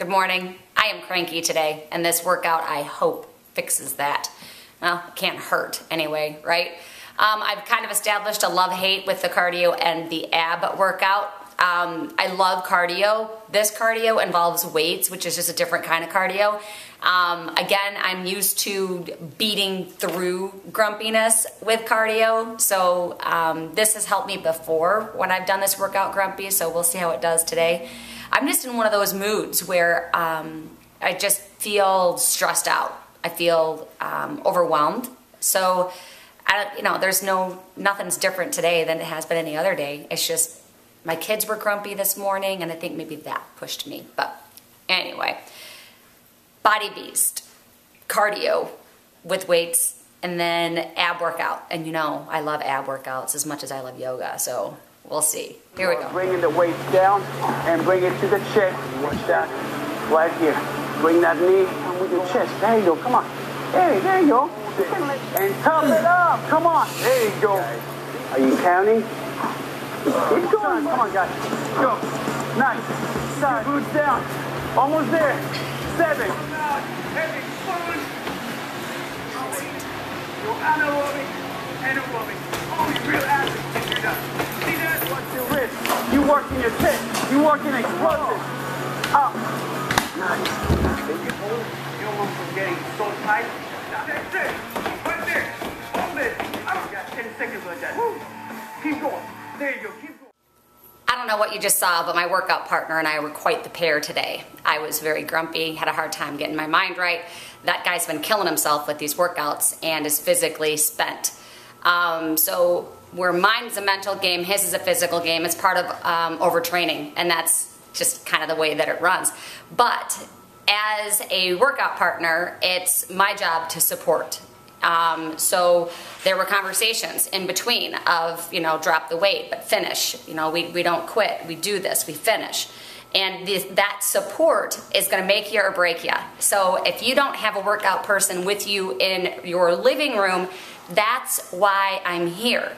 Good morning. I am cranky today, and this workout, I hope, fixes that. Well, it can't hurt anyway, right? Um, I've kind of established a love-hate with the cardio and the ab workout. Um, I love cardio. This cardio involves weights, which is just a different kind of cardio. Um, again, I'm used to beating through grumpiness with cardio, so um, this has helped me before when I've done this workout grumpy, so we'll see how it does today. I'm just in one of those moods where um, I just feel stressed out. I feel um, overwhelmed. So, I, you know, there's no, nothing's different today than it has been any other day. It's just my kids were grumpy this morning, and I think maybe that pushed me. But anyway, Body Beast, cardio with weights, and then ab workout. And you know, I love ab workouts as much as I love yoga. So We'll see. Here we go. Bringing the weight down and bring it to the chest. Watch that. Right here. Bring that knee with your chest. There you go. Come on. Hey, there you go. And tough it up. Come on. There you go. Are you counting? Keep going. Come on, guys. Go. Nice. Side. Boots down. Almost there. Seven. Heavy. You're anaerobic. Anaerobic. Only real athletes you're done working your chest. You working explosive. Up. Nice. You don't want from getting so tight. That's it. Right there. Hold it. I got 10 seconds like that. Keep going. There you go. Keep going. I don't know what you just saw, but my workout partner and I were quite the pair today. I was very grumpy, had a hard time getting my mind right. That guy's been killing himself with these workouts and is physically spent. Um, so where mine's a mental game, his is a physical game. It's part of um, overtraining, and that's just kind of the way that it runs. But as a workout partner, it's my job to support. Um, so there were conversations in between of, you know, drop the weight, but finish. You know, we, we don't quit. We do this. We finish. And that support is going to make you or break you. So if you don't have a workout person with you in your living room, that's why I'm here.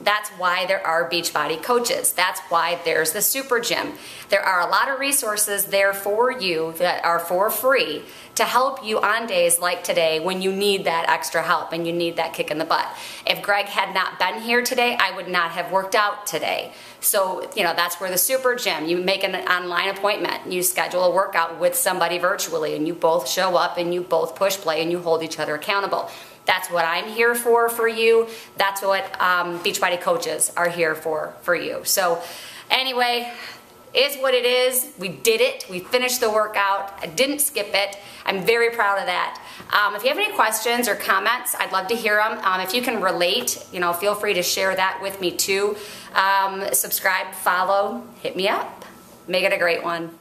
That's why there are Beachbody coaches. That's why there's the Super Gym. There are a lot of resources there for you that are for free to help you on days like today when you need that extra help and you need that kick in the butt. If Greg had not been here today, I would not have worked out today. So, you know, that's where the Super Gym, you make an online appointment, you schedule a workout with somebody virtually, and you both show up and you both push play and you hold each other accountable. That's what I'm here for for you. That's what um, Beachbody coaches are here for for you. So anyway, is what it is. We did it. We finished the workout. I didn't skip it. I'm very proud of that. Um, if you have any questions or comments, I'd love to hear them. Um, if you can relate, you know, feel free to share that with me too. Um, subscribe, follow, hit me up. Make it a great one.